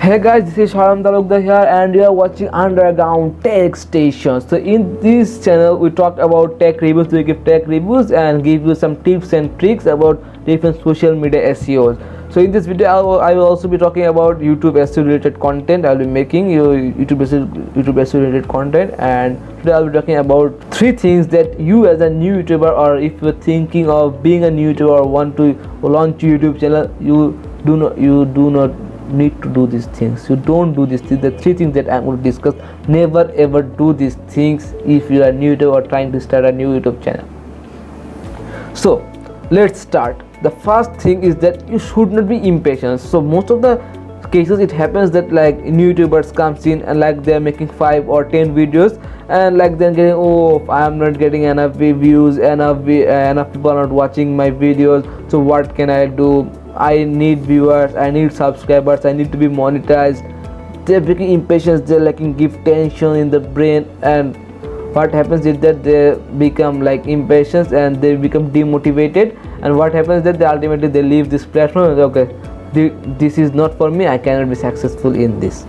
Hey guys, this is Sharam Talukdar here and you are watching Underground Tech Station. So in this channel we talk about tech reviews, we give tech reviews and give you some tips and tricks about different social media SEOs. So in this video I will, also be talking about YouTube SEO related content. I will be making you YouTube SEO, YouTube SEO related content and today I will be talking about three things that you as a new YouTuber or if you're thinking of being a new YouTuber or want to launch your YouTube channel, you do not you do not need to do these things. You don't do these things. The three things that i'm going to discuss never ever do these things if you are new to or trying to start a new youtube channel. So let's start. The first thing is that you should not be impatient. So most of the cases it happens that like new youtubers comes in and like they're making five or ten videos and like they're getting oh i'm not getting enough views enough enough people are not watching my videos. So what can i do I need viewers, I need subscribers, I need to be monetized. They're becoming impatient, they're lacking give tension in the brain and what happens is that they become like impatient and they become demotivated and what happens is that they ultimately they leave this platform okay this is not for me i cannot be successful in this.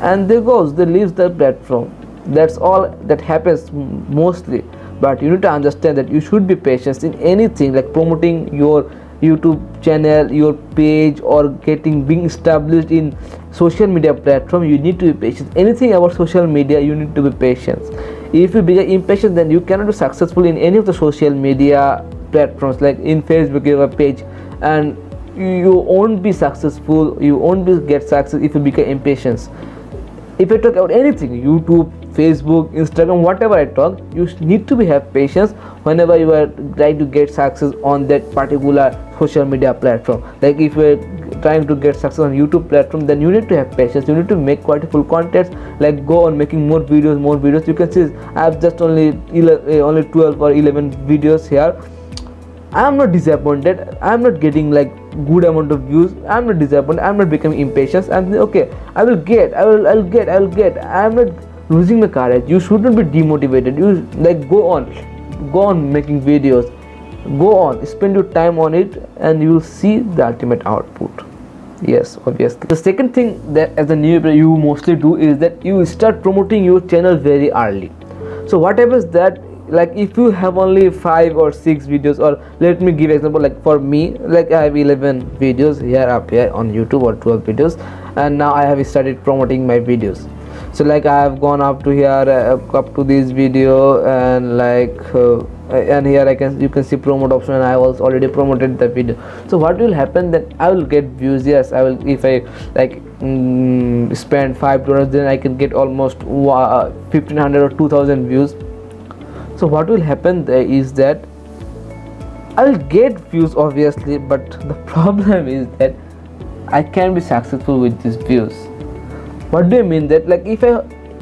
And they goes they leave the platform. That's all that happens mostly. But you need to understand that you should be patient in anything like promoting your youtube channel your page or getting being established in social media platform you need to be patient. Anything about social media you need to be patient. If you become impatient then you cannot be successful in any of the social media platforms like in facebook you have a page and you won't be successful you won't be get success if you become impatient. If I talk about anything youtube facebook instagram whatever i talk you need to be have patience whenever you are trying to get success on that particular social media platform. Like if you're trying to get success on youtube platform then you need to have patience. You need to make quite full content like go on making more videos more videos. You can see i have just only 11, eh, only 12 or 11 videos here. I am not disappointed. I am not getting like good amount of views. I'm not disappointed. I'm not becoming impatient. I'm okay i will get i will i'll get i will get. I'm not losing my courage. You should not be demotivated. You like go on. Go on making videos go on spend your time on it and you will see the ultimate output. Yes obviously. The second thing that as a new you mostly do is that you start promoting your channel very early. So what happens that like if you have only five or six videos or let me give example like for me like i have 11 videos here up here on youtube or 12 videos and now i have started promoting my videos so like i have gone up to here uh, up to this video and like uh, and here i can you can see promote option and i was already promoted the video. So what will happen then i will get views? Yes i will if i like mm, spend five dollars then i can get almost uh, 1500 or 2000 views. So what will happen there is that i will get views obviously but the problem is that i can be successful with these views what do i mean that like if i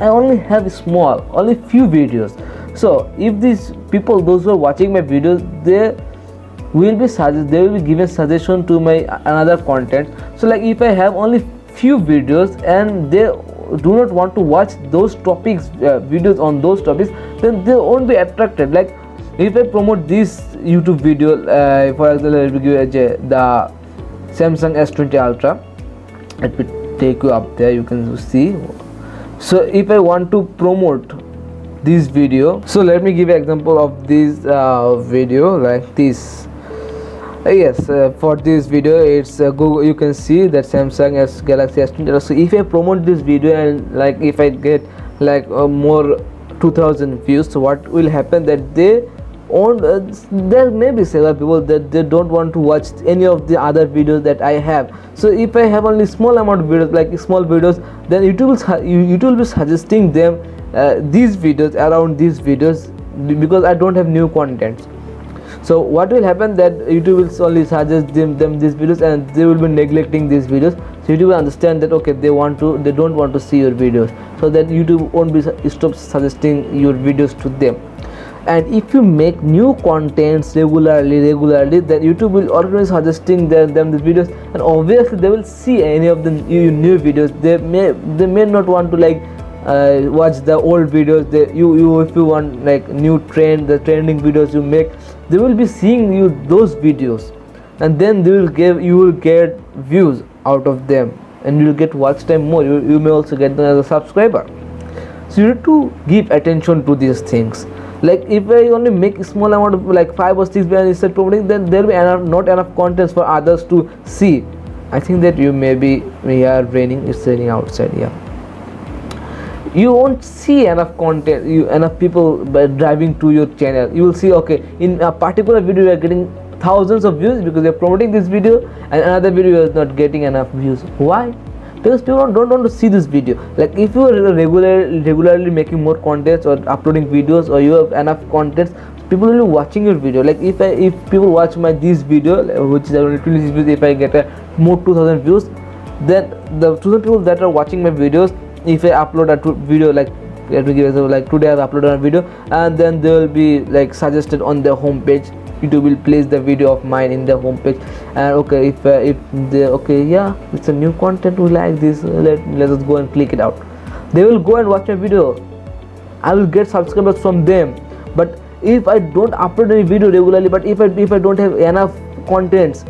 i only have small only few videos. So if these people those who are watching my videos they will be suggest they will be given suggestion to my another content. So like if i have only few videos and they do not want to watch those topics uh, videos on those topics then they won't be attracted. Like if i promote this youtube video uh, for example the samsung s20 ultra. Me take you up there you can see. So if i want to promote this video so let me give example of this uh, video like this. Uh, yes uh, for this video it's uh, google you can see that samsung s galaxy s20 so if i promote this video and like if i get like uh, more 2000 views so what will happen that they on uh, there may be several people that they don't want to watch any of the other videos that i have. So if i have only small amount of videos like small videos then youtube will youtube will be suggesting them uh, these videos around these videos because i don't have new content. So what will happen that youtube will only suggest them, them these videos and they will be neglecting these videos. So youtube will understand that okay they want to they don't want to see your videos. So that youtube won't be stop suggesting your videos to them and if you make new contents regularly regularly then youtube will always suggesting them, them videos. And obviously they will see any of the new, new videos. They may they may not want to like uh, watch the old videos. They, you you if you want like new trend the trending videos you make they will be seeing you those videos. And then they will give you will get views out of them. And you'll get watch time more. You, you may also get them as a subscriber. So you need to give attention to these things like if i only make small amount of like five or six videos instead promoting then there will be enough, not enough contents for others to see. I think that you may be we are raining it's raining outside yeah. You won't see enough content you enough people by driving to your channel. You will see okay in a particular video you are getting thousands of views because you're promoting this video and another video is not getting enough views. Why because people don't, want to see this video. Like if you are regular, regularly making more contents or uploading videos or you have enough contents people will be watching your video. Like if I, if people watch my this video which is only 26 views if I get a more 2000 views then the 2000 people that are watching my videos if I upload a video like let me give example like today I've uploaded a video and then they will be like suggested on the homepage YouTube will place the video of mine in the homepage and okay if uh, if they okay yeah it's a new content we like this let let us go and click it out. They will go and watch my video. I will get subscribers from them. But if I don't upload any video regularly but if I if I don't have enough contents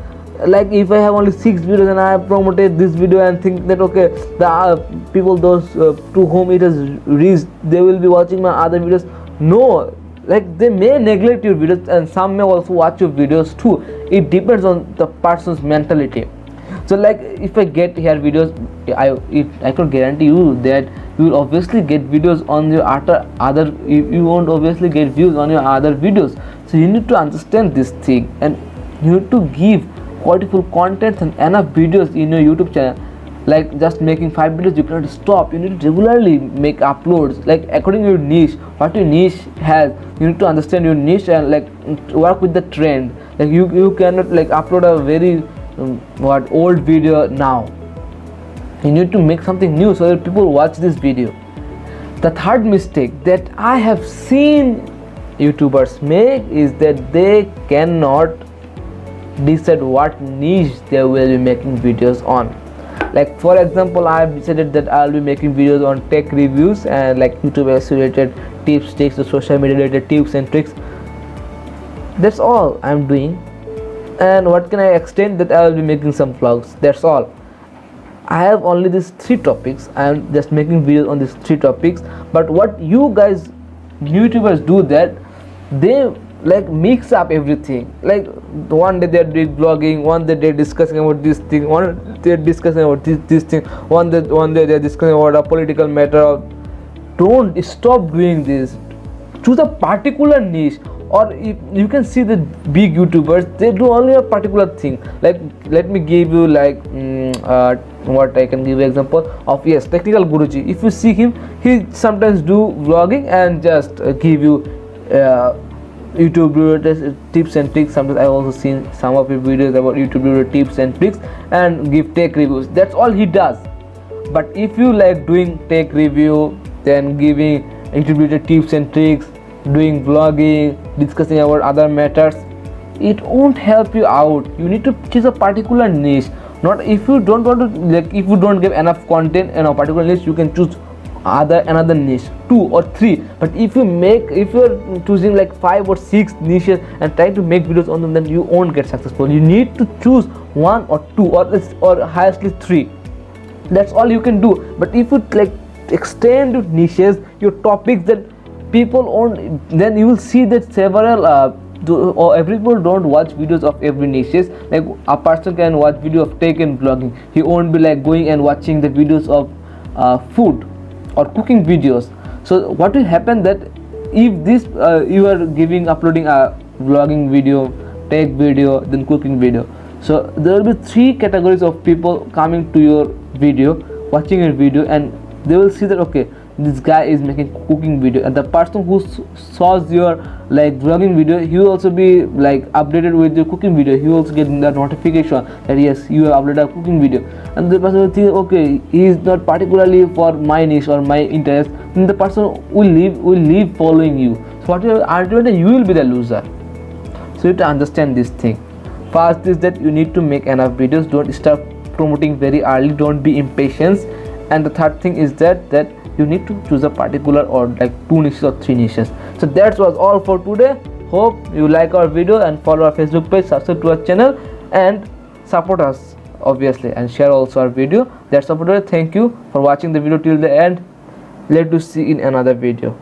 like if i have only six videos and i promoted this video and think that okay the uh, people those uh, to whom it has reached they will be watching my other videos. No like they may neglect your videos and some may also watch your videos too. It depends on the person's mentality. So like if i get here videos i i could guarantee you that you will obviously get videos on your other other you, you won't obviously get views on your other videos. So you need to understand this thing and you need to give quality content and enough videos in your youtube channel like just making five videos you cannot stop. You need to regularly make uploads. Like according to your niche what your niche has you need to understand your niche and like work with the trend. Like you you cannot like upload a very um, what old video now. You need to make something new so that people watch this video. The third mistake that i have seen youtubers make is that they cannot decide what niche they will be making videos on like for example i have decided that i'll be making videos on tech reviews and like youtube related tips tricks or social media related tips and tricks. That's all i'm doing. And what can i extend? That i will be making some vlogs. That's all. I have only these three topics. I'm just making videos on these three topics. But what you guys youtubers do that they like mix up everything. Like one day they're doing vlogging one day they're discussing about this thing one they're discussing about this this thing one day one day they're discussing about a political matter. Don't stop doing this. Choose a particular niche or if you can see the big youtubers they do only a particular thing. Like let me give you like mm, uh, what i can give you example of yes technical guruji. If you see him he sometimes do vlogging and just uh, give you uh, YouTube uh, tips and tricks. Sometimes I also seen some of his videos about YouTube tips and tricks and give tech reviews. That's all he does. But if you like doing tech review, then giving YouTube tips and tricks, doing vlogging, discussing about other matters, it won't help you out. You need to choose a particular niche. Not if you don't want to like if you don't give enough content in a particular niche, you can choose other another niche two or three. But if you make if you're choosing like five or six niches and trying to make videos on them then you won't get successful. You need to choose one or two or or highestly three. That's all you can do. But if you like extend your niches your topics that people own then you will see that several uh, do, or every people don't watch videos of every niches. Like a person can watch video of tech and vlogging he won't be like going and watching the videos of uh, food or cooking videos. So what will happen that if this uh, you are giving uploading a vlogging video tech video then cooking video. So there will be three categories of people coming to your video watching your video and they will see that okay this guy is making cooking video. And the person who saw your like vlogging video he will also be like updated with your cooking video. He will also get the notification that yes you have uploaded a cooking video. And the person will think okay he is not particularly for my niche or my interest. Then the person will leave will leave following you. So what you ultimately you will be the loser. So you have to understand this thing. First is that you need to make enough videos. Don't start promoting very early. Don't be impatient. And the third thing is that that you need to choose a particular or like two niches or three niches. So that was all for today. Hope you like our video and follow our facebook page subscribe to our channel and support us obviously and share also our video. That's all for today. Thank you for watching the video till the end. Let us see in another video